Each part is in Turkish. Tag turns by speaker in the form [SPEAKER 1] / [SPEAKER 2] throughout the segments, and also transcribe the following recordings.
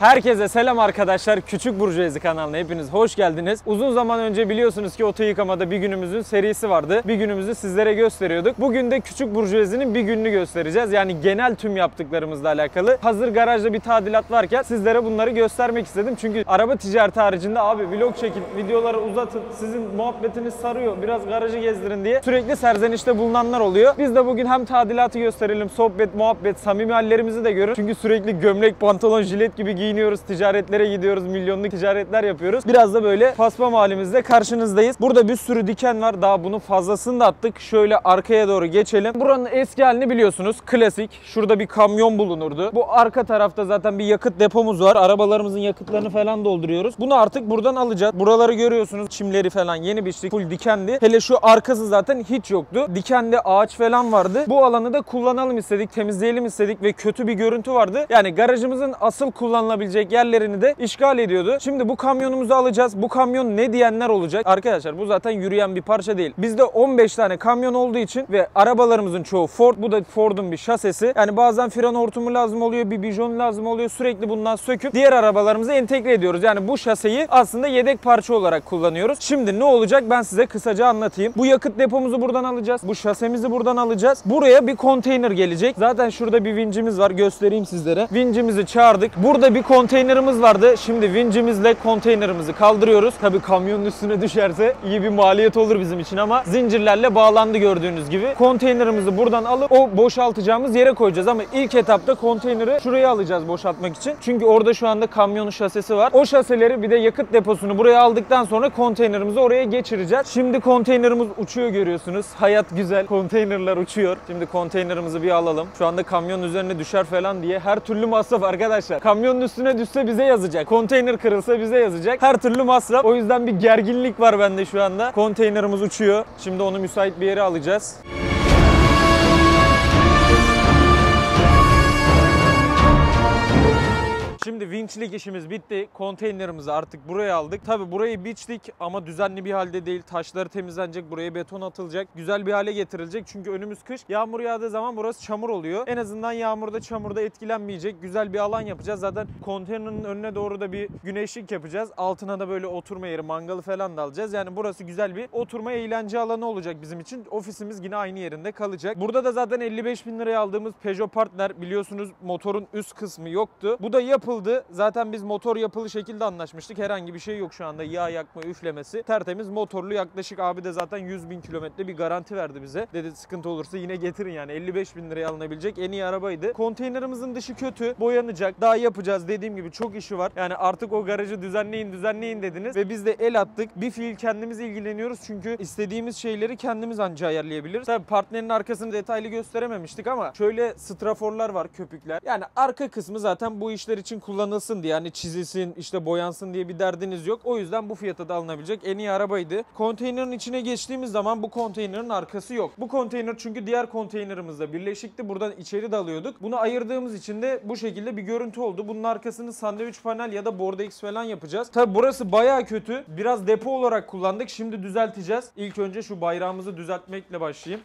[SPEAKER 1] Herkese selam arkadaşlar. Küçük Burjuezi kanalına hepiniz hoş geldiniz. Uzun zaman önce biliyorsunuz ki oto yıkamada bir günümüzün serisi vardı. Bir günümüzü sizlere gösteriyorduk. Bugün de Küçük Burjuezi'nin bir gününü göstereceğiz. Yani genel tüm yaptıklarımızla alakalı. Hazır garajda bir tadilat varken sizlere bunları göstermek istedim. Çünkü araba ticareti haricinde abi vlog çekin, videoları uzatın, sizin muhabbetiniz sarıyor, biraz garajı gezdirin diye sürekli serzenişte bulunanlar oluyor. Biz de bugün hem tadilatı gösterelim, sohbet, muhabbet, samimi hallerimizi de görün. Çünkü sürekli gömlek, pantolon, jilet gibi giyiniyoruz, ticaretlere gidiyoruz, milyonluk ticaretler yapıyoruz. Biraz da böyle paspam halimizde karşınızdayız. Burada bir sürü diken var. Daha bunun fazlasını da attık. Şöyle arkaya doğru geçelim. Buranın eski halini biliyorsunuz. Klasik. Şurada bir kamyon bulunurdu. Bu arka tarafta zaten bir yakıt depomuz var. Arabalarımızın yakıtlarını falan dolduruyoruz. Bunu artık buradan alacağız. Buraları görüyorsunuz. Çimleri falan yeni biçtik. Full dikendi. Hele şu arkası zaten hiç yoktu. Dikendi ağaç falan vardı. Bu alanı da kullanalım istedik. Temizleyelim istedik ve kötü bir görüntü vardı. Yani garajımızın asıl kullanılabilecek yerlerini de işgal ediyordu. Şimdi bu kamyonumuzu alacağız. Bu kamyon ne diyenler olacak? Arkadaşlar bu zaten yürüyen bir parça değil. Bizde 15 tane kamyon olduğu için ve arabalarımızın çoğu Ford. Bu da Ford'un bir şasesi. Yani bazen fren hortumu lazım oluyor, bir bijon lazım oluyor. Sürekli bundan söküp diğer arabalarımıza entegre ediyoruz. Yani bu şaseyi aslında yedek parça olarak kullanıyoruz. Şimdi ne olacak ben size kısaca anlatayım. Bu yakıt depomuzu buradan alacağız. Bu şasemizi buradan alacağız. Buraya bir konteyner gelecek. Zaten şurada bir vincimiz var. Göstereyim sizlere. Vincimizi çağırdık. Burada bir konteynerimiz vardı. Şimdi vincimizle konteynerimizi kaldırıyoruz. Tabii kamyonun üstüne düşerse iyi bir maliyet olur bizim için ama zincirlerle bağlandı gördüğünüz gibi. Konteynerimizi buradan alıp o boşaltacağımız yere koyacağız ama ilk etapta konteyneri şuraya alacağız boşaltmak için. Çünkü orada şu anda kamyonun şasesi var. O şaseleri bir de yakıt deposunu buraya aldıktan sonra konteynerimizi oraya geçireceğiz. Şimdi konteynerimiz uçuyor görüyorsunuz. Hayat güzel. Konteynerler uçuyor. Şimdi konteynerimizi bir alalım. Şu anda kamyon üzerine düşer falan diye her türlü masraf arkadaşlar. Kamyonun üstüne düşse bize yazacak. Konteyner kırılsa bize yazacak. Her türlü masraf. O yüzden bir gerginlik var bende şu anda. Konteynerimiz uçuyor. Şimdi onu müsait bir yere alacağız. Şimdi vinçlik işimiz bitti. Konteynerimizi artık buraya aldık. Tabi burayı biçtik ama düzenli bir halde değil. Taşları temizlenecek, buraya beton atılacak. Güzel bir hale getirilecek çünkü önümüz kış. Yağmur yağdığı zaman burası çamur oluyor. En azından yağmurda, çamurda etkilenmeyecek güzel bir alan yapacağız. Zaten konteynerin önüne doğru da bir güneşlik yapacağız. Altına da böyle oturma yeri, mangalı falan da alacağız. Yani burası güzel bir oturma eğlence alanı olacak bizim için. Ofisimiz yine aynı yerinde kalacak. Burada da zaten 55 bin liraya aldığımız Peugeot Partner biliyorsunuz motorun üst kısmı yoktu. Bu da yapıldı. Zaten biz motor yapılı şekilde anlaşmıştık. Herhangi bir şey yok şu anda. Yağ yakma, üflemesi. Tertemiz motorlu yaklaşık abi de zaten 100 bin kilometre bir garanti verdi bize. Dedi sıkıntı olursa yine getirin yani. 55 bin liraya alınabilecek en iyi arabaydı. Konteynerimizin dışı kötü. Boyanacak. Daha yapacağız. Dediğim gibi çok işi var. Yani artık o garajı düzenleyin düzenleyin dediniz. Ve biz de el attık. Bir fiil kendimiz ilgileniyoruz. Çünkü istediğimiz şeyleri kendimiz anca ayarlayabiliriz. Tabii partnerin arkasını detaylı gösterememiştik ama şöyle straforlar var köpükler. Yani arka kısmı zaten bu işler için kullanılsın diye yani çizilsin işte boyansın diye bir derdiniz yok. O yüzden bu fiyata da alınabilecek en iyi arabaydı. Konteynerin içine geçtiğimiz zaman bu konteynerin arkası yok. Bu konteyner çünkü diğer konteynerimizle birleşikti. Buradan içeri dalıyorduk. Bunu ayırdığımız için de bu şekilde bir görüntü oldu. Bunun arkasını sandviç panel ya da Bordeaux falan yapacağız. Tabi burası baya kötü. Biraz depo olarak kullandık. Şimdi düzelteceğiz. İlk önce şu bayrağımızı düzeltmekle başlayayım.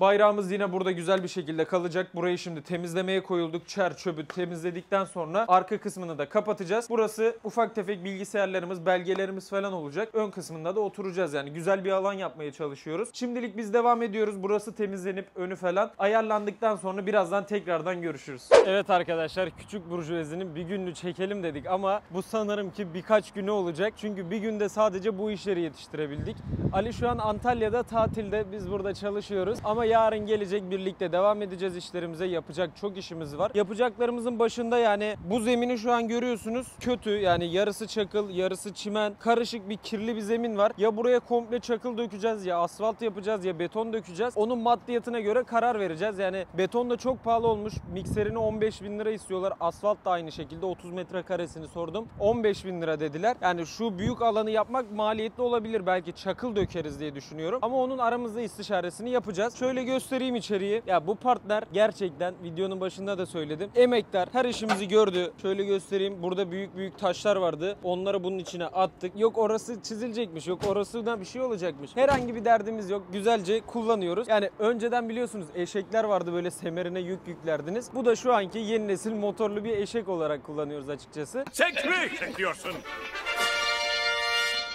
[SPEAKER 1] Bayrağımız yine burada güzel bir şekilde kalacak. Burayı şimdi temizlemeye koyulduk. Çer çöpü temizledikten sonra arka kısmını da kapatacağız. Burası ufak tefek bilgisayarlarımız, belgelerimiz falan olacak. Ön kısmında da oturacağız yani. Güzel bir alan yapmaya çalışıyoruz. Şimdilik biz devam ediyoruz. Burası temizlenip önü falan ayarlandıktan sonra birazdan tekrardan görüşürüz. Evet arkadaşlar küçük burjuvazinin bir gününü çekelim dedik ama bu sanırım ki birkaç günü olacak. Çünkü bir günde sadece bu işleri yetiştirebildik. Ali şu an Antalya'da tatilde. Biz burada çalışıyoruz. Ama yarın gelecek birlikte devam edeceğiz işlerimize. Yapacak çok işimiz var. Yapacaklarımızın başında yani bu zemini şu an görüyorsunuz. Kötü yani yarısı çakıl, yarısı çimen. Karışık bir kirli bir zemin var. Ya buraya komple çakıl dökeceğiz ya asfalt yapacağız ya beton dökeceğiz. Onun maddiyatına göre karar vereceğiz. Yani beton da çok pahalı olmuş. Mikserini 15 bin lira istiyorlar. Asfalt da aynı şekilde 30 metrekaresini sordum. 15 bin lira dediler. Yani şu büyük alanı yapmak maliyetli olabilir. Belki çakıl dökeriz diye düşünüyorum. Ama onun aramızda istişaresini yapacağız. Şöyle şöyle göstereyim içeriği. Ya bu partner gerçekten videonun başında da söyledim. Emektar her işimizi gördü. Şöyle göstereyim. Burada büyük büyük taşlar vardı. Onları bunun içine attık. Yok orası çizilecekmiş. Yok orası da bir şey olacakmış. Herhangi bir derdimiz yok. Güzelce kullanıyoruz. Yani önceden biliyorsunuz eşekler vardı böyle semerine yük yüklerdiniz. Bu da şu anki yeni nesil motorlu bir eşek olarak kullanıyoruz açıkçası.
[SPEAKER 2] Çekmek çekiyorsun.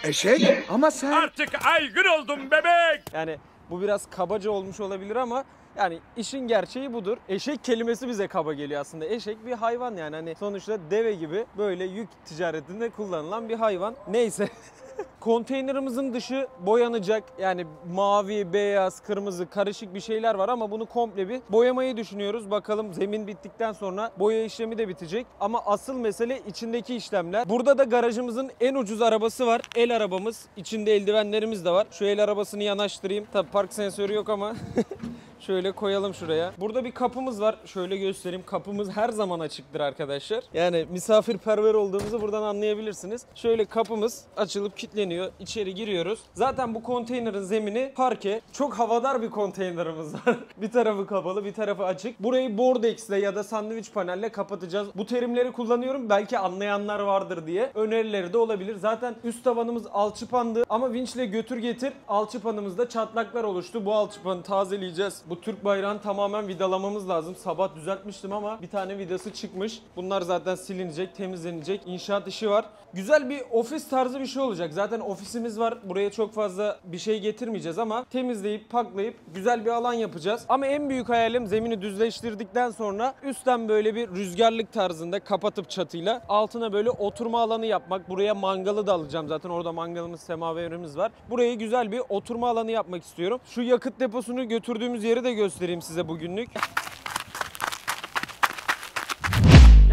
[SPEAKER 3] Eşek? Ama sen...
[SPEAKER 2] Artık aygır oldum bebek.
[SPEAKER 1] Yani bu biraz kabaca olmuş olabilir ama yani işin gerçeği budur. Eşek kelimesi bize kaba geliyor aslında. Eşek bir hayvan yani hani sonuçta deve gibi böyle yük ticaretinde kullanılan bir hayvan. Neyse. Konteynerimizin dışı boyanacak. Yani mavi, beyaz, kırmızı karışık bir şeyler var ama bunu komple bir boyamayı düşünüyoruz. Bakalım zemin bittikten sonra boya işlemi de bitecek. Ama asıl mesele içindeki işlemler. Burada da garajımızın en ucuz arabası var. El arabamız. İçinde eldivenlerimiz de var. Şu el arabasını yanaştırayım. Tabii park sensörü yok ama Şöyle koyalım şuraya. Burada bir kapımız var. Şöyle göstereyim. Kapımız her zaman açıktır arkadaşlar. Yani misafirperver olduğumuzu buradan anlayabilirsiniz. Şöyle kapımız açılıp kilitleniyor. İçeri giriyoruz. Zaten bu konteynerin zemini parke. Çok havadar bir konteynerimiz var. bir tarafı kapalı, bir tarafı açık. Burayı Bordex'le ya da sandviç panelle kapatacağız. Bu terimleri kullanıyorum. Belki anlayanlar vardır diye. Önerileri de olabilir. Zaten üst tavanımız alçıpandı ama vinçle götür getir alçıpanımızda çatlaklar oluştu. Bu alçıpanı tazeleyeceğiz. Bu Türk bayrağını tamamen vidalamamız lazım. Sabah düzeltmiştim ama bir tane vidası çıkmış. Bunlar zaten silinecek, temizlenecek. İnşaat işi var. Güzel bir ofis tarzı bir şey olacak. Zaten ofisimiz var. Buraya çok fazla bir şey getirmeyeceğiz ama temizleyip, paklayıp güzel bir alan yapacağız. Ama en büyük hayalim zemini düzleştirdikten sonra üstten böyle bir rüzgarlık tarzında kapatıp çatıyla altına böyle oturma alanı yapmak. Buraya mangalı da alacağım zaten. Orada mangalımız, semaverimiz var. Burayı güzel bir oturma alanı yapmak istiyorum. Şu yakıt deposunu götürdüğümüz yeri de göstereyim size bugünlük.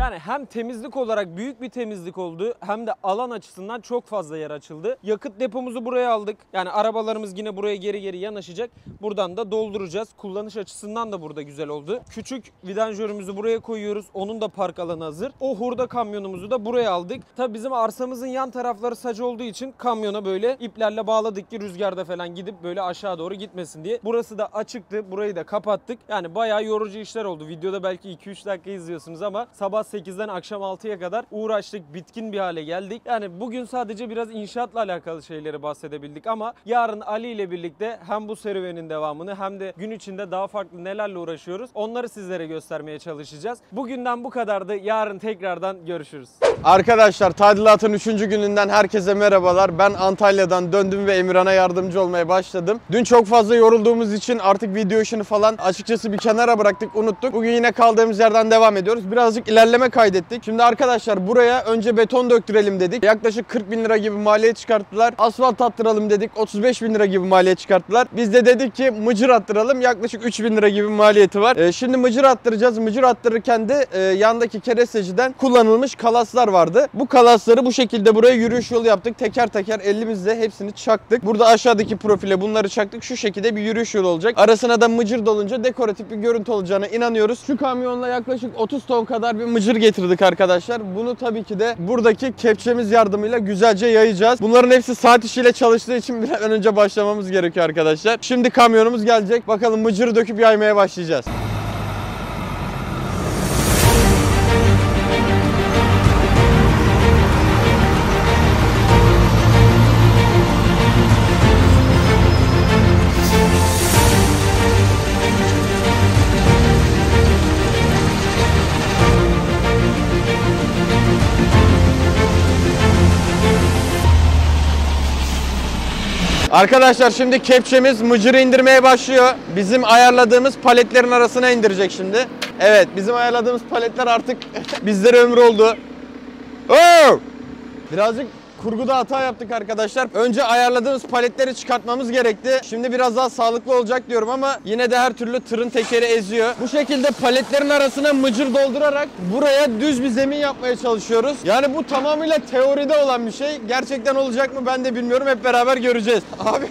[SPEAKER 1] Yani hem temizlik olarak büyük bir temizlik oldu hem de alan açısından çok fazla yer açıldı. Yakıt depomuzu buraya aldık. Yani arabalarımız yine buraya geri geri yanaşacak. Buradan da dolduracağız. Kullanış açısından da burada güzel oldu. Küçük vidanjörümüzü buraya koyuyoruz. Onun da park alanı hazır. O hurda kamyonumuzu da buraya aldık. Tabi bizim arsamızın yan tarafları saç olduğu için kamyona böyle iplerle bağladık ki rüzgarda falan gidip böyle aşağı doğru gitmesin diye. Burası da açıktı. Burayı da kapattık. Yani bayağı yorucu işler oldu. Videoda belki 2-3 dakika izliyorsunuz ama sabah 8'den akşam 6'ya kadar uğraştık. Bitkin bir hale geldik. Yani bugün sadece biraz inşaatla alakalı şeyleri bahsedebildik ama yarın Ali ile birlikte hem bu serüvenin devamını hem de gün içinde daha farklı nelerle uğraşıyoruz onları sizlere göstermeye çalışacağız. Bugünden bu kadardı. Yarın tekrardan görüşürüz.
[SPEAKER 4] Arkadaşlar tadilatın 3. gününden herkese merhabalar. Ben Antalya'dan döndüm ve Emirhan'a yardımcı olmaya başladım. Dün çok fazla yorulduğumuz için artık video işini falan açıkçası bir kenara bıraktık, unuttuk. Bugün yine kaldığımız yerden devam ediyoruz. Birazcık ilerleme kaydettik. Şimdi arkadaşlar buraya önce beton döktürelim dedik. Yaklaşık 40 bin lira gibi maliyet çıkarttılar. Asfalt attıralım dedik. 35 bin lira gibi maliyet çıkarttılar. Biz de dedik ki mıcır attıralım. Yaklaşık 3 bin lira gibi maliyeti var. Ee, şimdi mıcır attıracağız. Mıcır attırırken de e, yandaki keresteciden kullanılmış kalaslar vardı. Bu kalasları bu şekilde buraya yürüyüş yolu yaptık. Teker teker elimizle hepsini çaktık. Burada aşağıdaki profile bunları çaktık. Şu şekilde bir yürüyüş yolu olacak. Arasına da mıcır dolunca dekoratif bir görüntü olacağına inanıyoruz. Şu kamyonla yaklaşık 30 ton kadar bir mıcır getirdik arkadaşlar. Bunu tabii ki de buradaki kepçemiz yardımıyla güzelce yayacağız. Bunların hepsi saat işiyle çalıştığı için bir an önce başlamamız gerekiyor arkadaşlar. Şimdi kamyonumuz gelecek. Bakalım mıcırı döküp yaymaya başlayacağız. Arkadaşlar şimdi kepçemiz mıcırı indirmeye başlıyor. Bizim ayarladığımız paletlerin arasına indirecek şimdi. Evet bizim ayarladığımız paletler artık bizlere ömür oldu. Oo! Birazcık kurguda hata yaptık arkadaşlar. Önce ayarladığımız paletleri çıkartmamız gerekti. Şimdi biraz daha sağlıklı olacak diyorum ama yine de her türlü tırın tekeri eziyor. Bu şekilde paletlerin arasına mıcır doldurarak buraya düz bir zemin yapmaya çalışıyoruz. Yani bu tamamıyla teoride olan bir şey. Gerçekten olacak mı ben de bilmiyorum. Hep beraber göreceğiz. Abi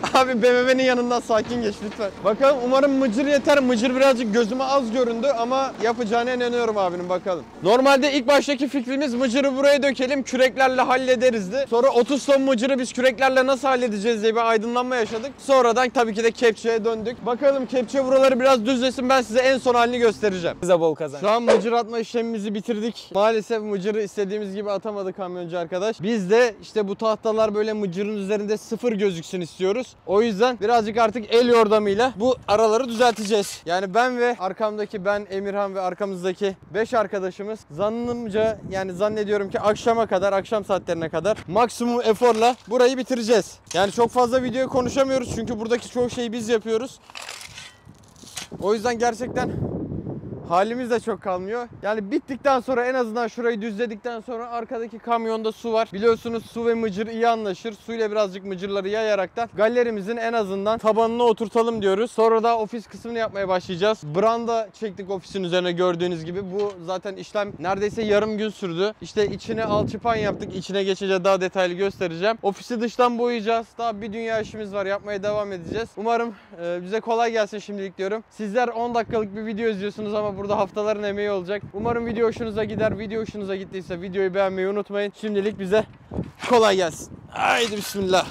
[SPEAKER 4] Abi BMW'nin yanından sakin geç lütfen. Bakalım umarım mıcır yeter. Mıcır birazcık gözüme az göründü ama yapacağına inanıyorum abinin bakalım. Normalde ilk baştaki fikrimiz mıcırı buraya dökelim küreklerle hallederizdi. Sonra 30 ton mıcırı biz küreklerle nasıl halledeceğiz diye bir aydınlanma yaşadık. Sonradan tabii ki de kepçeye döndük. Bakalım kepçe buraları biraz düzlesin ben size en son halini göstereceğim.
[SPEAKER 1] Bize bol kazanç.
[SPEAKER 4] Şu an mıcır atma işlemimizi bitirdik. Maalesef mıcırı istediğimiz gibi atamadı kamyoncu arkadaş. Biz de işte bu tahtalar böyle mıcırın üzerinde sıfır gözüksün istiyoruz. O yüzden birazcık artık el yordamıyla bu araları düzelteceğiz. Yani ben ve arkamdaki ben Emirhan ve arkamızdaki 5 arkadaşımız zannımca yani zannediyorum ki akşama kadar akşam saatlerine kadar maksimum eforla burayı bitireceğiz. Yani çok fazla videoyu konuşamıyoruz çünkü buradaki çoğu şeyi biz yapıyoruz. O yüzden gerçekten halimiz de çok kalmıyor. Yani bittikten sonra en azından şurayı düzledikten sonra arkadaki kamyonda su var. Biliyorsunuz su ve mıcır iyi anlaşır. Suyla birazcık mıcırları yayaraktan galerimizin en azından tabanına oturtalım diyoruz. Sonra da ofis kısmını yapmaya başlayacağız. Branda çektik ofisin üzerine gördüğünüz gibi. Bu zaten işlem neredeyse yarım gün sürdü. İşte içine alçıpan yaptık. İçine geçince daha detaylı göstereceğim. Ofisi dıştan boyayacağız. Daha bir dünya işimiz var. Yapmaya devam edeceğiz. Umarım e, bize kolay gelsin şimdilik diyorum. Sizler 10 dakikalık bir video izliyorsunuz ama burada haftaların emeği olacak. Umarım video hoşunuza gider. Video hoşunuza gittiyse videoyu beğenmeyi unutmayın. Şimdilik bize kolay gelsin. Haydi bismillah.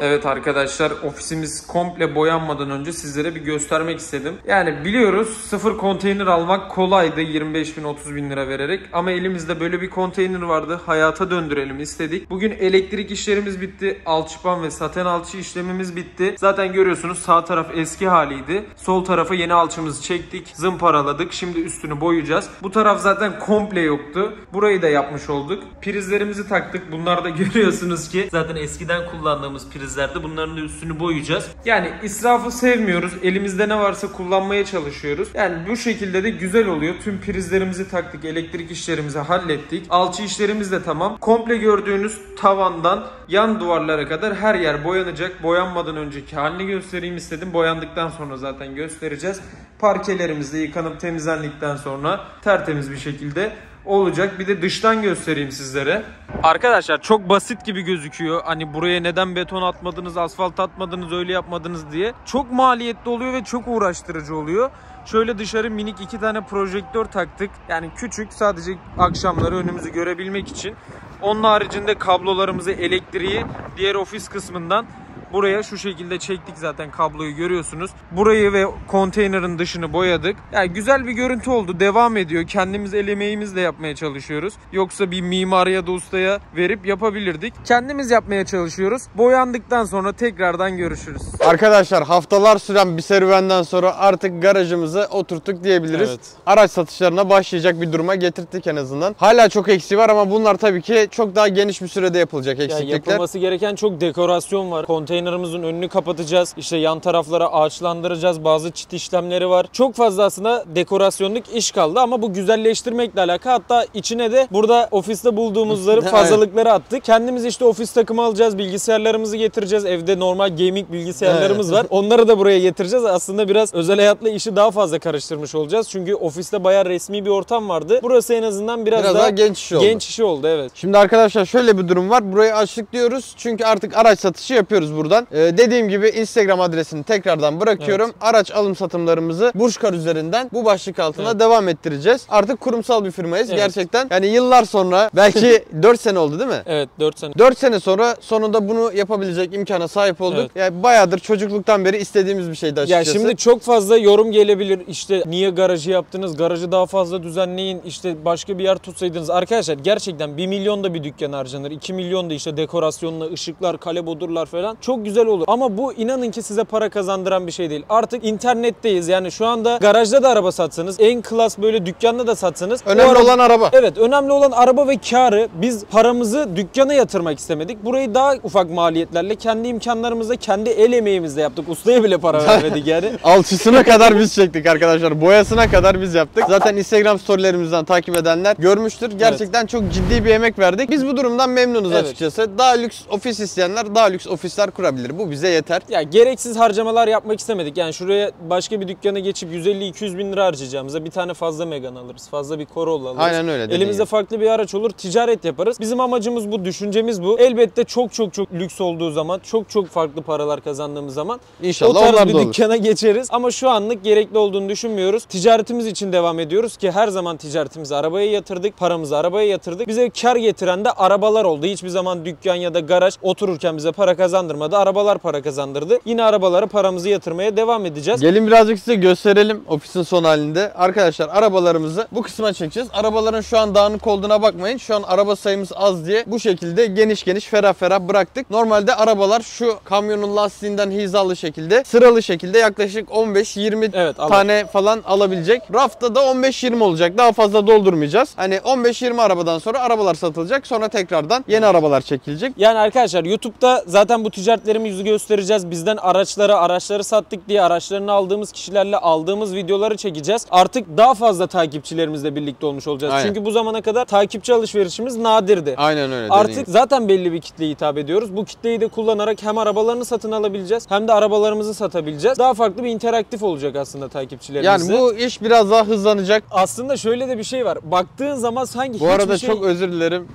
[SPEAKER 1] Evet arkadaşlar ofisimiz komple boyanmadan önce sizlere bir göstermek istedim. Yani biliyoruz sıfır konteyner almak kolaydı 25 bin 30 bin lira vererek ama elimizde böyle bir konteyner vardı hayata döndürelim istedik. Bugün elektrik işlerimiz bitti alçıpan ve saten alçı işlemimiz bitti. Zaten görüyorsunuz sağ taraf eski haliydi. Sol tarafa yeni alçımızı çektik zımparaladık şimdi üstünü boyayacağız. Bu taraf zaten komple yoktu. Burayı da yapmış olduk. Prizlerimizi taktık bunlar da görüyorsunuz ki zaten eskiden kullandığımız prizlerdi. Bunların da üstünü boyayacağız. Yani israfı sevmiyoruz. Elimizde ne varsa kullanmaya çalışıyoruz. Yani bu şekilde de güzel oluyor. Tüm prizlerimizi taktık. Elektrik işlerimizi hallettik. Alçı işlerimiz de tamam. Komple gördüğünüz tavandan yan duvarlara kadar her yer boyanacak. Boyanmadan önceki halini göstereyim istedim. Boyandıktan sonra zaten göstereceğiz. Parkelerimiz de yıkanıp temizlendikten sonra tertemiz bir şekilde olacak. Bir de dıştan göstereyim sizlere. Arkadaşlar çok basit gibi gözüküyor. Hani buraya neden beton atmadınız, asfalt atmadınız, öyle yapmadınız diye. Çok maliyetli oluyor ve çok uğraştırıcı oluyor. Şöyle dışarı minik iki tane projektör taktık. Yani küçük sadece akşamları önümüzü görebilmek için. Onun haricinde kablolarımızı, elektriği diğer ofis kısmından Buraya şu şekilde çektik zaten kabloyu görüyorsunuz. Burayı ve konteynerin dışını boyadık. Yani güzel bir görüntü oldu. Devam ediyor. Kendimiz el emeğimizle yapmaya çalışıyoruz. Yoksa bir mimar ya da ustaya verip yapabilirdik. Kendimiz yapmaya çalışıyoruz. Boyandıktan sonra tekrardan görüşürüz.
[SPEAKER 4] Arkadaşlar haftalar süren bir serüvenden sonra artık garajımızı oturttuk diyebiliriz.
[SPEAKER 1] Evet.
[SPEAKER 4] Araç satışlarına başlayacak bir duruma getirttik en azından. Hala çok eksiği var ama bunlar tabii ki çok daha geniş bir sürede yapılacak
[SPEAKER 1] Ya
[SPEAKER 4] eksiklikler.
[SPEAKER 1] yapılması gereken çok dekorasyon var. Konteynerimizin önünü kapatacağız. İşte yan taraflara ağaçlandıracağız. Bazı çit işlemleri var. Çok fazla aslında dekorasyonluk iş kaldı ama bu güzelleştirmekle alakalı. Hatta içine de burada ofiste bulduğumuzları fazlalıkları attık. Kendimiz işte ofis takımı alacağız. Bilgisayarlarımızı getireceğiz. Evde normal gaming bilgisayarlarımız var. Onları da buraya getireceğiz. Aslında biraz özel hayatla işi daha fazla karıştırmış olacağız. Çünkü ofiste bayağı resmi bir ortam vardı. Burası en azından biraz,
[SPEAKER 4] Biraz daha genç işi oldu.
[SPEAKER 1] Genç işi oldu evet.
[SPEAKER 4] Şimdi arkadaşlar şöyle bir durum var. Burayı açtık diyoruz. Çünkü artık araç satışı yapıyoruz buradan. Ee, dediğim gibi Instagram adresini tekrardan bırakıyorum. Araç alım satımlarımızı Burçkar üzerinden bu başlık altına
[SPEAKER 1] Evet.
[SPEAKER 4] devam ettireceğiz. Artık kurumsal bir firmayız
[SPEAKER 1] Evet.
[SPEAKER 4] gerçekten. Yani yıllar sonra belki 4 sene oldu değil mi?
[SPEAKER 1] Evet 4 sene.
[SPEAKER 4] 4 sene sonra sonunda bunu yapabilecek imkana sahip olduk.
[SPEAKER 1] Evet.
[SPEAKER 4] Yani bayağıdır çocukluktan beri istediğimiz bir şeydi
[SPEAKER 1] Ya
[SPEAKER 4] açıkçası.
[SPEAKER 1] şimdi çok fazla yorum gelebilir. İşte niye garajı yaptınız? Garajı daha fazla düzenleyin. İşte başka bir yer tutsaydınız. Arkadaşlar gerçekten 1 milyon da bir dükkan harcanır. 2 milyon da işte dekorasyonla ışıklar, kale bodurlar falan. Çok güzel olur. Ama bu inanın ki size para kazandıran bir şey değil. Artık internetteyiz. Yani şu anda garajda da araba satsanız, en klas böyle dükkanda da satsanız.
[SPEAKER 4] Önemli
[SPEAKER 1] araba-
[SPEAKER 4] olan araba.
[SPEAKER 1] Evet önemli olan araba ve karı. Biz paramızı dükkana yatırmak istemedik. Burayı daha ufak maliyetlerle kendi imkanlarımızla kendi el emeğimizle yaptık. Ustaya bile para vermedik yani.
[SPEAKER 4] Alçısına kadar biz çektik arkadaşlar. Boyasına kadar biz yaptık. Zaten Instagram storylerimizden takip edenler görmüştür. Gerçekten çok ciddi bir emek verdik. Biz bu durumdan memnunuz
[SPEAKER 1] Evet.
[SPEAKER 4] açıkçası. Daha lüks ofis isteyenler daha lüks ofisler kurabilir. Bu bize yeter.
[SPEAKER 1] Ya gereksiz harcamalar yapmak istemedik. Yani şuraya başka bir dükkana geçip 150-200 bin lira harcayacağımıza bir tane fazla Megane alırız. Fazla bir Corolla alırız.
[SPEAKER 4] Aynen öyle
[SPEAKER 1] Elimizde
[SPEAKER 4] gibi.
[SPEAKER 1] farklı bir araç olur. Ticaret yaparız. Bizim amacımız bu. Düşüncemiz bu. Elbette çok çok çok lüks olduğu zaman, çok çok farklı paralar kazandığımız zaman
[SPEAKER 4] İnşallah
[SPEAKER 1] o tarz bir
[SPEAKER 4] da olur.
[SPEAKER 1] dükkana geçeriz. Ama şu anlık gerekli olduğunu düşünmüyoruz. Ticaretimiz için devam ediyoruz ki her zaman ticaretimizi arabaya yatırdık. Paramızı arabaya yatırdık. Bize kar getiren de arabalar oldu. Hiçbir zaman dükkan ya da garaj otururken bize para kazandırmadı. Arabalar para kazandırdı. Yine arabalara paramızı yatırmaya devam edeceğiz.
[SPEAKER 4] Gelin birazcık size gösterelim ofisin son halinde. Arkadaşlar arabalarımızı bu kısma çekeceğiz. Arabaların şu an dağınık olduğuna bakmayın. Şu an araba sayımız az diye bu şekilde geniş geniş ferah ferah bıraktık. Normalde arabalar şu kamyonun lastiğinden hizalı şekilde sıralı şekilde yaklaşık 15-20
[SPEAKER 1] Evet, alır.
[SPEAKER 4] tane falan alabilecek. Rafta da 15-20 olacak. Daha fazla doldurmayacağız. Hani 15-20 arabadan sonra arabalar satılacak. Sonra tekrardan yeni arabalar çekilecek.
[SPEAKER 1] Yani arkadaşlar YouTube'da zaten bu ticaretlerimizi göstereceğiz. Bizden araçları, araçları sattık diye araçlarını aldığımız kişilerle aldığımız videoları çekeceğiz. Artık daha fazla takipçilerimizle birlikte olmuş olacağız.
[SPEAKER 4] Aynen.
[SPEAKER 1] Çünkü bu zamana kadar takipçi alışverişimiz nadirdi.
[SPEAKER 4] Aynen öyle. dediğin
[SPEAKER 1] Artık
[SPEAKER 4] gibi.
[SPEAKER 1] zaten belli bir kitleye hitap ediyoruz. Bu kitleyi de kullanarak hem arabalarını satın alabileceğiz hem de arabalarımızı satabileceğiz. Daha farklı bir interaktif olacak aslında takipçilerimizle.
[SPEAKER 4] yani bu iş biraz daha hızlanacak.
[SPEAKER 1] aslında şöyle de bir şey var. Baktığın zaman sanki
[SPEAKER 4] Bu arada
[SPEAKER 1] şey...
[SPEAKER 4] çok özür dilerim.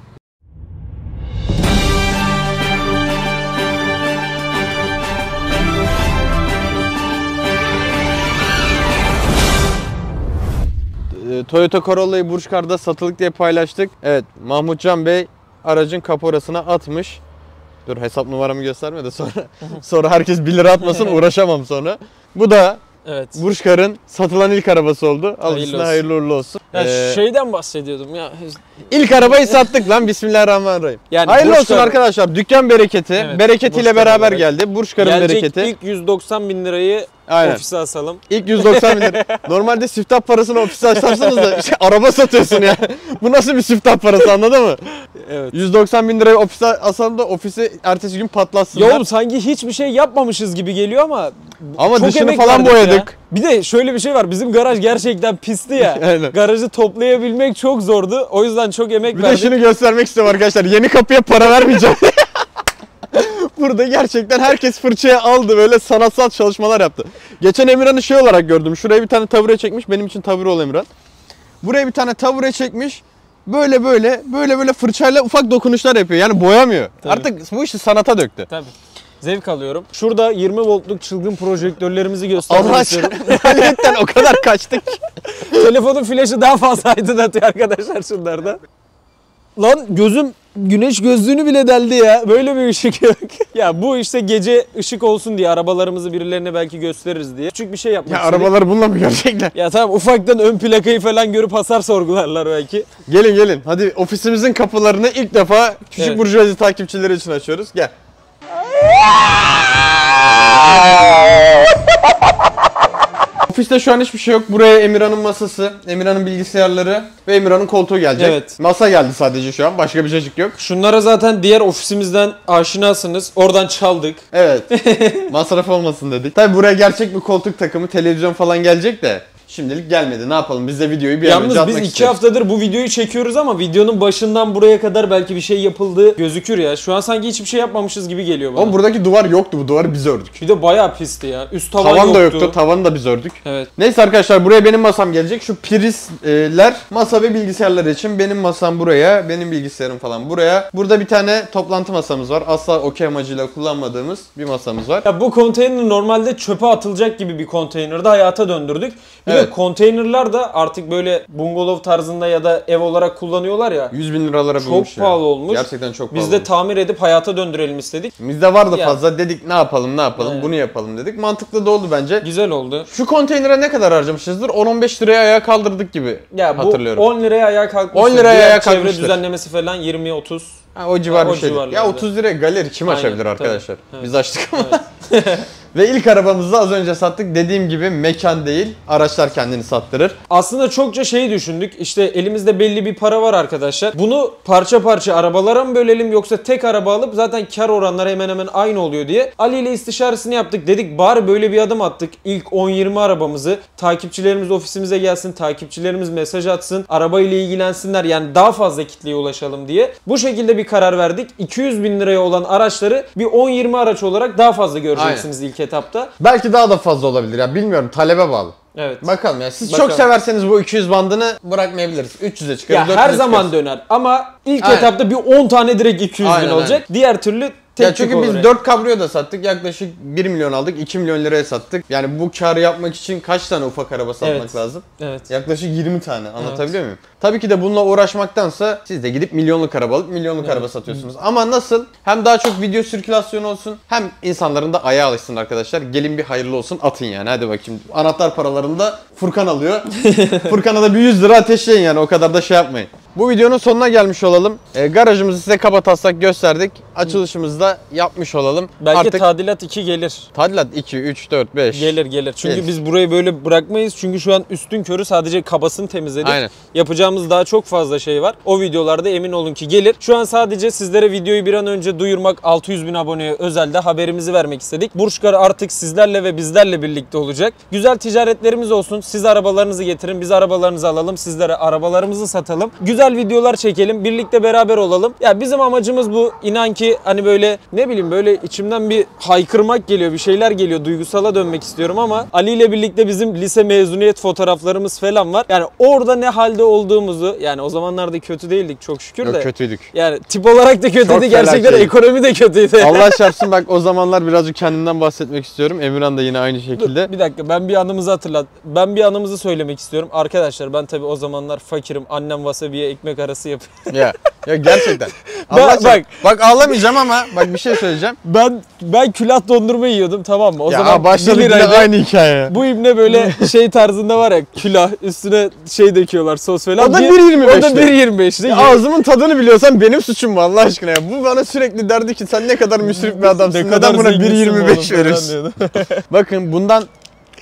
[SPEAKER 4] Toyota Corolla'yı Burçkar'da satılık diye paylaştık. Evet Mahmutcan Bey aracın kaporasına atmış. Dur hesap numaramı gösterme de sonra sonra herkes 1 lira atmasın uğraşamam sonra. Bu da
[SPEAKER 1] Evet.
[SPEAKER 4] Burçkar'ın satılan ilk arabası oldu.
[SPEAKER 1] Hayırlı olsun.
[SPEAKER 4] hayırlı uğurlu olsun.
[SPEAKER 1] Ya
[SPEAKER 4] Ee,
[SPEAKER 1] şeyden bahsediyordum ya.
[SPEAKER 4] İlk arabayı sattık lan Bismillahirrahmanirrahim.
[SPEAKER 1] Yani
[SPEAKER 4] Hayırlı
[SPEAKER 1] Burç
[SPEAKER 4] olsun
[SPEAKER 1] Kar-
[SPEAKER 4] arkadaşlar. Dükkan bereketi.
[SPEAKER 1] Evet,
[SPEAKER 4] bereketiyle
[SPEAKER 1] Burç Kar
[SPEAKER 4] beraber
[SPEAKER 1] olarak.
[SPEAKER 4] geldi. Burçkar'ın
[SPEAKER 1] Gelecek
[SPEAKER 4] bereketi.
[SPEAKER 1] ilk 190 bin lirayı
[SPEAKER 4] Aynen.
[SPEAKER 1] ofise asalım.
[SPEAKER 4] İlk 190 bin lira. Normalde siftah parasını ofise açarsınız da işte araba satıyorsun ya. Bu nasıl bir siftah parası anladın mı?
[SPEAKER 1] Evet.
[SPEAKER 4] 190 bin lirayı ofise asalım da ofisi ertesi gün patlatsınlar.
[SPEAKER 1] Ya oğlum sanki hiçbir şey yapmamışız gibi geliyor ama
[SPEAKER 4] Ama
[SPEAKER 1] çok
[SPEAKER 4] dışını falan boyadık.
[SPEAKER 1] ya. Bir de şöyle bir şey var. Bizim garaj gerçekten pisti ya.
[SPEAKER 4] Aynen.
[SPEAKER 1] Garajı toplayabilmek çok zordu. O yüzden çok emek
[SPEAKER 4] Bir de
[SPEAKER 1] verdik.
[SPEAKER 4] şunu göstermek istiyorum arkadaşlar. Yeni kapıya para vermeyeceğim. Burada gerçekten herkes fırçaya aldı böyle sanatsal çalışmalar yaptı. Geçen Emirhan'ı şey olarak gördüm. Şuraya bir tane tabure çekmiş. Benim için tabure ol Emirhan. Buraya bir tane tabure çekmiş. Böyle böyle böyle böyle fırçayla ufak dokunuşlar yapıyor. Yani boyamıyor.
[SPEAKER 1] Tabii.
[SPEAKER 4] Artık bu işi sanata döktü.
[SPEAKER 1] Tabii. Zevk alıyorum. Şurada 20 voltluk çılgın projektörlerimizi göstermek
[SPEAKER 4] Allah
[SPEAKER 1] istiyorum.
[SPEAKER 4] o kadar kaçtık.
[SPEAKER 1] Telefonun flaşı daha fazla aydınlatıyor arkadaşlar şunlarda. Lan gözüm güneş gözlüğünü bile deldi ya. Böyle bir ışık yok. ya bu işte gece ışık olsun diye arabalarımızı birilerine belki gösteririz diye. Küçük bir şey yapmak
[SPEAKER 4] Ya
[SPEAKER 1] istedik.
[SPEAKER 4] arabaları bununla mı görecekler?
[SPEAKER 1] Ya tamam ufaktan ön plakayı falan görüp hasar sorgularlar belki.
[SPEAKER 4] Gelin gelin. Hadi ofisimizin kapılarını ilk defa küçük
[SPEAKER 1] Evet.
[SPEAKER 4] burjuvazi takipçileri için açıyoruz. Gel. Ofiste şu an hiçbir şey yok. Buraya Emirhan'ın masası, Emirhan'ın bilgisayarları ve Emirhan'ın koltuğu gelecek.
[SPEAKER 1] Evet.
[SPEAKER 4] Masa geldi sadece şu an. Başka bir cacık yok.
[SPEAKER 1] Şunlara zaten diğer ofisimizden aşinasınız. Oradan çaldık.
[SPEAKER 4] Evet. Masraf olmasın dedik. Tabi buraya gerçek bir koltuk takımı, televizyon falan gelecek de şimdilik gelmedi. Ne yapalım? Biz de videoyu bir an önce
[SPEAKER 1] Yalnız biz
[SPEAKER 4] atmak
[SPEAKER 1] iki
[SPEAKER 4] istiyoruz.
[SPEAKER 1] haftadır bu videoyu çekiyoruz ama videonun başından buraya kadar belki bir şey yapıldı gözükür ya. Şu an sanki hiçbir şey yapmamışız gibi geliyor bana.
[SPEAKER 4] Oğlum buradaki duvar yoktu. Bu duvarı biz ördük.
[SPEAKER 1] Bir de bayağı pisti ya. Üst tavan,
[SPEAKER 4] Tavan da
[SPEAKER 1] yoktu.
[SPEAKER 4] yoktu. Tavanı da biz ördük.
[SPEAKER 1] Evet.
[SPEAKER 4] Neyse arkadaşlar buraya benim masam gelecek. Şu prizler masa ve bilgisayarlar için. Benim masam buraya, benim bilgisayarım falan buraya. Burada bir tane toplantı masamız var. Asla okey amacıyla kullanmadığımız bir masamız var.
[SPEAKER 1] Ya bu konteyner normalde çöpe atılacak gibi bir konteynerde hayata döndürdük. Bir
[SPEAKER 4] Evet.
[SPEAKER 1] de konteynerlar da artık böyle bungalov tarzında ya da ev olarak kullanıyorlar ya.
[SPEAKER 4] 100 bin liralara
[SPEAKER 1] Çok
[SPEAKER 4] bulmuş ya.
[SPEAKER 1] pahalı olmuş.
[SPEAKER 4] Gerçekten çok pahalı
[SPEAKER 1] Biz de
[SPEAKER 4] olmuş.
[SPEAKER 1] tamir edip hayata döndürelim istedik.
[SPEAKER 4] Bizde vardı
[SPEAKER 1] Ya.
[SPEAKER 4] fazla. Dedik ne yapalım ne yapalım
[SPEAKER 1] Evet.
[SPEAKER 4] bunu yapalım dedik. Mantıklı da oldu bence.
[SPEAKER 1] Güzel oldu.
[SPEAKER 4] Şu konteynere ne kadar harcamışızdır? 10-15 liraya ayağa kaldırdık gibi
[SPEAKER 1] Ya bu
[SPEAKER 4] hatırlıyorum.
[SPEAKER 1] 10 liraya ayağa kalkmış.
[SPEAKER 4] 10 liraya ayağa
[SPEAKER 1] Çevre
[SPEAKER 4] kalkmıştır.
[SPEAKER 1] düzenlemesi falan 20-30.
[SPEAKER 4] Ha, o civar
[SPEAKER 1] Ha, o
[SPEAKER 4] bir şeydi. Ya
[SPEAKER 1] civarlarda.
[SPEAKER 4] 30 liraya galeri kim
[SPEAKER 1] Aynen,
[SPEAKER 4] açabilir
[SPEAKER 1] tabii.
[SPEAKER 4] arkadaşlar?
[SPEAKER 1] Evet.
[SPEAKER 4] Biz açtık ama. Ve ilk arabamızı da az önce sattık. Dediğim gibi mekan değil, araçlar kendini sattırır.
[SPEAKER 1] Aslında çokça şeyi düşündük. İşte elimizde belli bir para var arkadaşlar. Bunu parça parça arabalara mı bölelim yoksa tek araba alıp zaten kar oranları hemen hemen aynı oluyor diye. Ali ile istişaresini yaptık. Dedik bari böyle bir adım attık. İlk 10-20 arabamızı takipçilerimiz ofisimize gelsin, takipçilerimiz mesaj atsın, arabayla ilgilensinler. Yani daha fazla kitleye ulaşalım diye. Bu şekilde bir karar verdik. 200 bin liraya olan araçları bir 10-20 araç olarak daha fazla göreceksiniz ilk etapta.
[SPEAKER 4] Belki daha da fazla olabilir ya bilmiyorum talebe bağlı.
[SPEAKER 1] Evet.
[SPEAKER 4] Bakalım ya siz
[SPEAKER 1] Bakalım.
[SPEAKER 4] çok severseniz bu 200 bandını bırakmayabiliriz. 300'e çıkarız.
[SPEAKER 1] Ya
[SPEAKER 4] 400'e
[SPEAKER 1] her
[SPEAKER 4] çıkarız.
[SPEAKER 1] zaman döner ama ilk
[SPEAKER 4] Aynen.
[SPEAKER 1] etapta bir 10 tane direkt 200 bin
[SPEAKER 4] Aynen,
[SPEAKER 1] olacak. Diğer türlü
[SPEAKER 4] Ya çünkü biz
[SPEAKER 1] olur
[SPEAKER 4] 4 kabrio da sattık. Yaklaşık 1 milyon aldık. 2 milyon liraya sattık. Yani bu karı yapmak için kaç tane ufak araba satmak
[SPEAKER 1] Evet.
[SPEAKER 4] lazım?
[SPEAKER 1] Evet.
[SPEAKER 4] Yaklaşık 20 tane. Anlatabiliyor muyum? Tabii ki de bununla uğraşmaktansa siz de gidip milyonluk araba alıp milyonluk araba satıyorsunuz. Ama nasıl? Hem daha çok video sirkülasyonu olsun hem insanların da ayağı alışsın arkadaşlar. Gelin bir hayırlı olsun atın yani. Hadi bakayım. Anahtar paralarını da Furkan alıyor. Furkan'a da bir 100 lira ateşleyin yani. O kadar da şey yapmayın. Bu videonun sonuna gelmiş olalım. E, garajımızı size kaba taslak gösterdik. Açılışımızı da yapmış olalım.
[SPEAKER 1] Belki
[SPEAKER 4] Artık
[SPEAKER 1] tadilat 2 gelir.
[SPEAKER 4] tadilat 2, 3, 4, 5.
[SPEAKER 1] Gelir gelir. Çünkü
[SPEAKER 4] Gelir.
[SPEAKER 1] biz burayı böyle bırakmayız. Çünkü şu an üstün körü sadece kabasını temizledik.
[SPEAKER 4] Aynen.
[SPEAKER 1] Yapacağımız daha çok fazla şey var. O videolarda emin olun ki gelir. Şu an sadece sizlere videoyu bir an önce duyurmak 600 bin aboneye özelde haberimizi vermek istedik. Burçkar artık sizlerle ve bizlerle birlikte olacak. Güzel ticaretlerimiz olsun. Siz arabalarınızı getirin. Biz arabalarınızı alalım. Sizlere arabalarımızı satalım. Güzel videolar çekelim. Birlikte beraber olalım. Ya bizim amacımız bu. İnan ki hani böyle ne bileyim böyle içimden bir haykırmak geliyor. Bir şeyler geliyor. Duygusala dönmek istiyorum ama Ali ile birlikte bizim lise mezuniyet fotoğraflarımız falan var. Yani orada ne halde olduğumuzu yani o zamanlarda kötü değildik çok şükür
[SPEAKER 4] Yok
[SPEAKER 1] de.
[SPEAKER 4] kötüydük.
[SPEAKER 1] Yani tip olarak da kötüydü
[SPEAKER 4] Çok
[SPEAKER 1] gerçekten
[SPEAKER 4] felaket.
[SPEAKER 1] ekonomi de kötüydü.
[SPEAKER 4] Allah çarpsın bak o zamanlar birazcık kendimden bahsetmek istiyorum. Emirhan da yine aynı şekilde.
[SPEAKER 1] Bir dakika ben bir anımızı hatırlat. Ben bir anımızı söylemek istiyorum. Arkadaşlar ben tabii o zamanlar fakirim. Annem wasabiye ekmek arası yapıyor.
[SPEAKER 4] ya ya gerçekten. Allah bak,
[SPEAKER 1] bak.
[SPEAKER 4] bak ağlamayacağım ama bak bir şey söyleyeceğim.
[SPEAKER 1] Ben ben külah dondurma yiyordum tamam mı? O
[SPEAKER 4] ya
[SPEAKER 1] zaman
[SPEAKER 4] başladık yine aynı hikaye.
[SPEAKER 1] Bu ibne böyle şey tarzında var ya külah üstüne şey döküyorlar sos falan.
[SPEAKER 4] O da
[SPEAKER 1] Bir-
[SPEAKER 4] 1.25'ti.
[SPEAKER 1] O da 1.25'ti.
[SPEAKER 4] Ya ağzımın tadını biliyorsan benim suçum mu Allah aşkına ya. Bu bana sürekli derdi ki sen ne kadar müsrif bir adamsın. Neden buna
[SPEAKER 1] zenginsin oğlum
[SPEAKER 4] 1.25
[SPEAKER 1] falan
[SPEAKER 4] veriyorsun?
[SPEAKER 1] diyordu.
[SPEAKER 4] Bakın bundan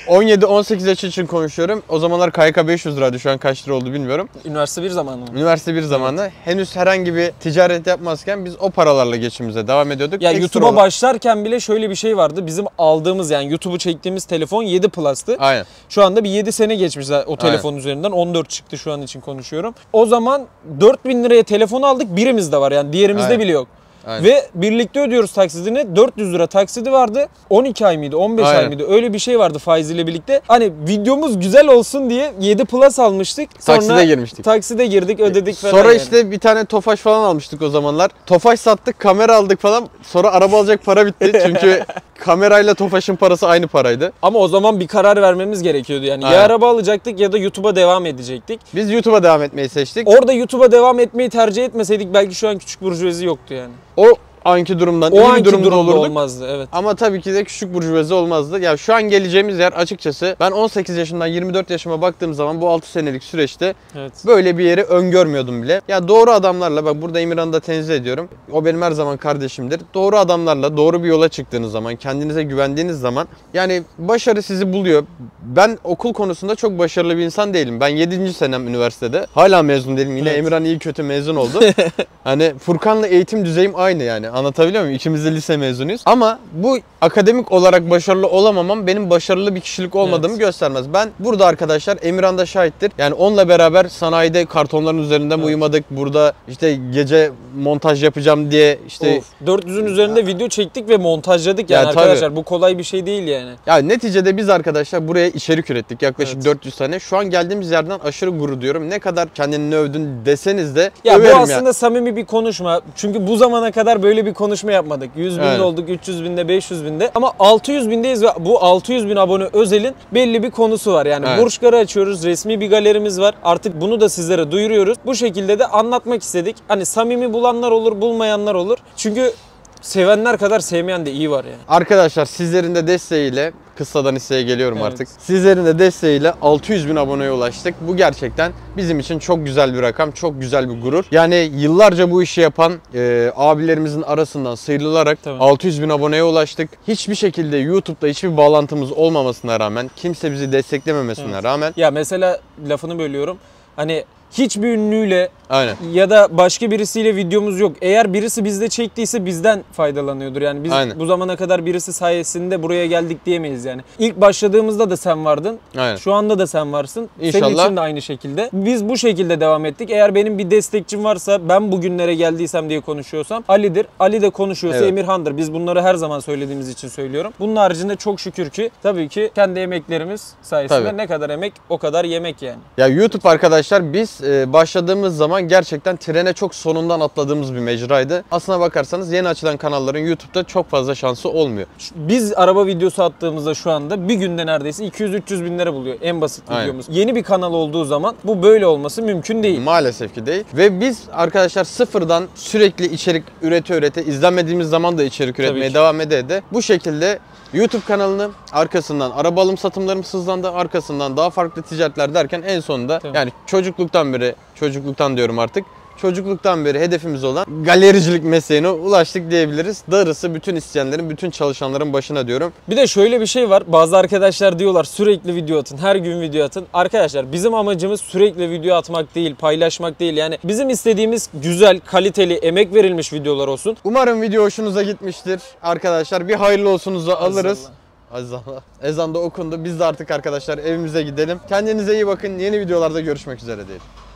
[SPEAKER 4] 17-18 yaş için konuşuyorum. O zamanlar KYK 500 liraydı. Şu an kaç lira oldu bilmiyorum.
[SPEAKER 1] Üniversite bir zamanı mı?
[SPEAKER 4] Üniversite bir zamanı henüz herhangi bir ticaret yapmazken biz o paralarla geçimimize devam ediyorduk.
[SPEAKER 1] Ya YouTube'a başlarken bile şöyle bir şey vardı. Bizim aldığımız yani YouTube'u çektiğimiz telefon 7 Plus'tı.
[SPEAKER 4] Aynen.
[SPEAKER 1] Şu anda bir 7 sene geçmiş o telefonun üzerinden. 14 çıktı şu an için konuşuyorum. O zaman 4000 liraya telefon aldık. Birimiz de var yani diğerimizde
[SPEAKER 4] Aynen.
[SPEAKER 1] bile yok.
[SPEAKER 4] Aynen.
[SPEAKER 1] Ve birlikte ödüyoruz taksidini. 400 lira taksidi vardı. 12 ay mıydı? 15 ay
[SPEAKER 4] Aynen.
[SPEAKER 1] mıydı? Öyle bir şey vardı faiziyle birlikte. Hani videomuz güzel olsun diye 7 Plus almıştık. Sonra
[SPEAKER 4] Takside girmiştik.
[SPEAKER 1] Takside girdik, ödedik falan.
[SPEAKER 4] Sonra
[SPEAKER 1] yani.
[SPEAKER 4] işte bir tane Tofaş falan almıştık o zamanlar. Tofaş sattık, kamera aldık falan. Sonra araba alacak para bitti. Çünkü kamerayla Tofaş'ın parası aynı paraydı.
[SPEAKER 1] Ama o zaman bir karar vermemiz gerekiyordu yani.
[SPEAKER 4] Aynen.
[SPEAKER 1] Ya araba alacaktık ya da YouTube'a devam edecektik.
[SPEAKER 4] Biz YouTube'a devam etmeyi seçtik.
[SPEAKER 1] Orada YouTube'a devam etmeyi tercih etmeseydik belki şu an küçük burjuvazi yoktu yani.
[SPEAKER 4] O anki durumdan
[SPEAKER 1] O
[SPEAKER 4] iyi
[SPEAKER 1] anki
[SPEAKER 4] bir durumda,
[SPEAKER 1] durumda
[SPEAKER 4] olurduk.
[SPEAKER 1] olmazdı evet.
[SPEAKER 4] Ama tabii ki de küçük burjuvazi olmazdı. Ya şu an geleceğimiz yer açıkçası ben 18 yaşından 24 yaşıma baktığım zaman bu 6 senelik süreçte
[SPEAKER 1] Evet.
[SPEAKER 4] böyle bir yeri öngörmüyordum bile. Ya doğru adamlarla bak burada İmran'ı da tenzih ediyorum. O benim her zaman kardeşimdir. Doğru adamlarla doğru bir yola çıktığınız zaman, kendinize güvendiğiniz zaman yani başarı sizi buluyor. Ben okul konusunda çok başarılı bir insan değilim. Ben 7. senem üniversitede. Hala mezun değilim. Yine
[SPEAKER 1] Evet.
[SPEAKER 4] Emirhan iyi kötü mezun oldu. hani Furkan'la eğitim düzeyim aynı yani. Anlatabiliyor muyum? İkimiz de lise mezunuyuz. Ama bu akademik olarak başarılı olamamam benim başarılı bir kişilik olmadığımı
[SPEAKER 1] Evet.
[SPEAKER 4] göstermez. Ben burada arkadaşlar Emirhan da şahittir. Yani onunla beraber sanayide kartonların üzerinde
[SPEAKER 1] Evet.
[SPEAKER 4] uyumadık? Burada işte gece montaj yapacağım diye işte
[SPEAKER 1] Of, 400'ün üzerinde video çektik ve montajladık yani
[SPEAKER 4] Ya tabii.
[SPEAKER 1] arkadaşlar. Bu kolay bir şey değil yani.
[SPEAKER 4] Ya neticede biz arkadaşlar buraya içerik ürettik yaklaşık
[SPEAKER 1] Evet.
[SPEAKER 4] 400 tane. Şu an geldiğimiz yerden aşırı gurur duyuyorum. Ne kadar kendini övdün deseniz de
[SPEAKER 1] Ya bu aslında samimi bir konuşma. Çünkü bu zamana kadar böyle bir konuşma yapmadık. 100 binde
[SPEAKER 4] Evet.
[SPEAKER 1] olduk, 300 binde, 500 binde. Ama 600 bindeyiz ve bu 600 bin abone özelin belli bir konusu var. Yani
[SPEAKER 4] Evet.
[SPEAKER 1] Burçkar'ı açıyoruz, resmi bir galerimiz var. Artık bunu da sizlere duyuruyoruz. Bu şekilde de anlatmak istedik. Hani samimi bulanlar olur, bulmayanlar olur. Çünkü sevenler kadar sevmeyen de iyi var yani.
[SPEAKER 4] Arkadaşlar sizlerin de desteğiyle kıssadan hisseye geliyorum
[SPEAKER 1] Evet.
[SPEAKER 4] artık. Sizlerin de desteğiyle 600 bin aboneye ulaştık. Bu gerçekten bizim için çok güzel bir rakam, çok güzel bir gurur. Yani yıllarca bu işi yapan e, abilerimizin arasından sıyrılarak
[SPEAKER 1] Tabii.
[SPEAKER 4] 600 bin aboneye ulaştık. Hiçbir şekilde YouTube'da hiçbir bağlantımız olmamasına rağmen, kimse bizi desteklememesine
[SPEAKER 1] Evet.
[SPEAKER 4] rağmen
[SPEAKER 1] Ya mesela lafını bölüyorum. Hani hiçbir ünlüyle
[SPEAKER 4] aynen.
[SPEAKER 1] ya da başka birisiyle videomuz yok. Eğer birisi bizde çektiyse bizden faydalanıyordur. Yani biz
[SPEAKER 4] Aynen.
[SPEAKER 1] bu zamana kadar birisi sayesinde buraya geldik diyemeyiz yani. İlk başladığımızda da sen vardın.
[SPEAKER 4] Aynen.
[SPEAKER 1] Şu anda da sen varsın. Senin
[SPEAKER 4] İnşallah.
[SPEAKER 1] için de aynı şekilde. Biz bu şekilde devam ettik. Eğer benim bir destekçim varsa ben bugünlere geldiysem diye konuşuyorsam Ali'dir. Ali de konuşuyorsa
[SPEAKER 4] Evet.
[SPEAKER 1] Emirhan'dır. Biz bunları her zaman söylediğimiz için söylüyorum. Bunun haricinde çok şükür ki tabii ki kendi emeklerimiz sayesinde
[SPEAKER 4] Tabii.
[SPEAKER 1] ne kadar emek o kadar yemek yani.
[SPEAKER 4] Ya YouTube arkadaşlar biz e, başladığımız zaman gerçekten trene çok sonundan atladığımız bir mecraydı. Aslına bakarsanız yeni açılan kanalların YouTube'da çok fazla şansı olmuyor.
[SPEAKER 1] Biz araba videosu attığımızda şu anda bir günde neredeyse 200-300 bin lira buluyor en basit
[SPEAKER 4] Aynen.
[SPEAKER 1] videomuz. Yeni bir kanal olduğu zaman bu böyle olması mümkün değil.
[SPEAKER 4] Maalesef ki değil. Ve biz arkadaşlar sıfırdan sürekli içerik ürete ürete izlenmediğimiz zaman da içerik üretmeye devam ede ede bu şekilde YouTube kanalını arkasından araba alım satımlarımız hızlandı. Arkasından daha farklı ticaretler derken en sonunda
[SPEAKER 1] Tabii.
[SPEAKER 4] yani çocukluktan beri çocukluktan diyorum artık çocukluktan beri hedefimiz olan galericilik mesleğine ulaştık diyebiliriz. Darısı bütün isteyenlerin, bütün çalışanların başına diyorum.
[SPEAKER 1] Bir de şöyle bir şey var. Bazı arkadaşlar diyorlar sürekli video atın, her gün video atın. Arkadaşlar bizim amacımız sürekli video atmak değil, paylaşmak değil. Yani bizim istediğimiz güzel, kaliteli, emek verilmiş videolar olsun.
[SPEAKER 4] Umarım video hoşunuza gitmiştir. Arkadaşlar bir hayırlı olsunuzu alırız. Aziz Allah. Ezan da okundu. Biz de artık arkadaşlar evimize gidelim. Kendinize iyi bakın. Yeni videolarda görüşmek üzere diyelim.